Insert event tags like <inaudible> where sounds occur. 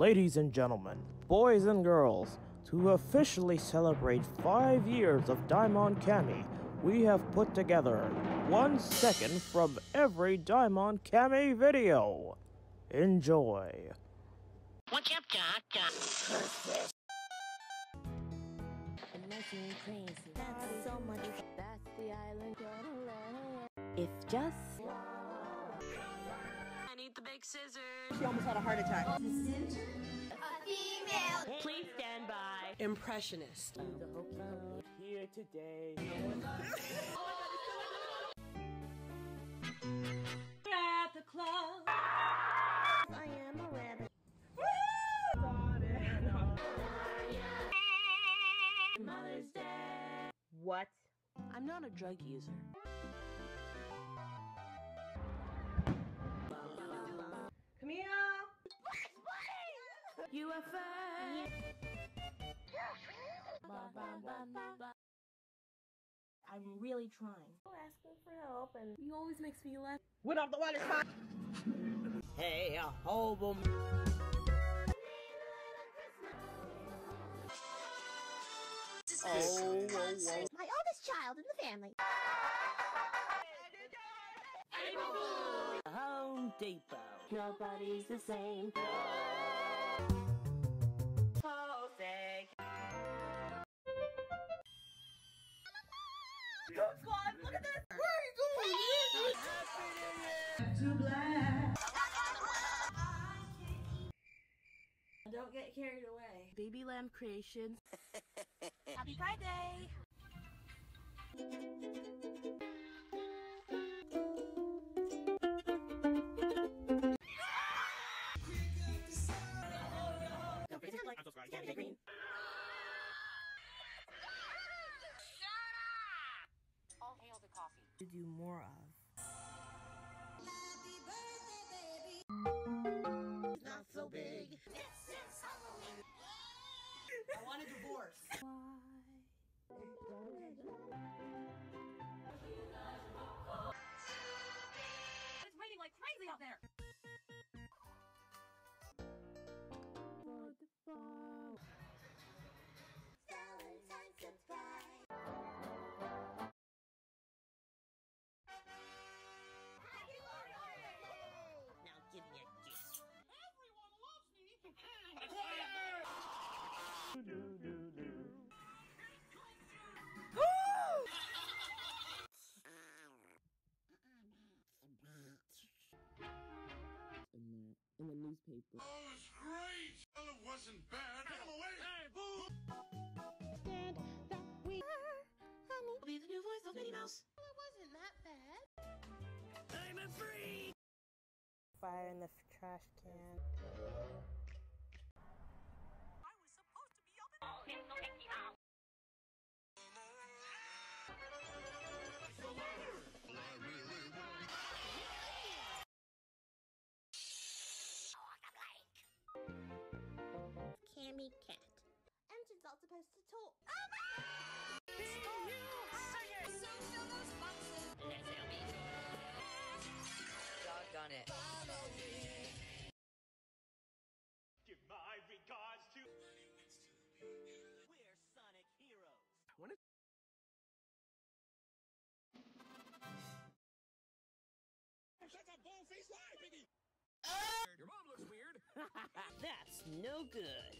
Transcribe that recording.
Ladies and gentlemen, boys and girls, to officially celebrate five years of Dimon Cami, we have put together one second from every Dimon Cami video. Enjoy. What's up, Doc? Doc? Unless crazy. That's so much. That's the island. If just I need the big scissors. She almost had a heart attack. Please stand by. Impressionist. Here today. At the club. I am a rabbit. Mother's Day. What? I'm not a drug user. Camille! UFO. I'm really trying. I'm asking for help and You always makes me laugh. went off the water spot. Hey, a hobo. Oh, whoa, whoa. My oldest child in the family. Home Depot. Nobody's the same. Squad, look at this! Where are you going? Don't get carried away. Baby Lamb Creations. Happy Friday! Don't To do more of. Not so big. I want a divorce. <laughs> It's raining like crazy out there. In the, in the newspaper. Oh, it was great! Well, it wasn't bad. Get him away! Hey, boo! I'll be the new voice of Minnie Mouse. Well, It wasn't that bad. I'm a free. Fire in the trash can. Supposed to talk. Doggone it. Give my regards to. We're Sonic Heroes. Your mom looks weird. <laughs> That's no good.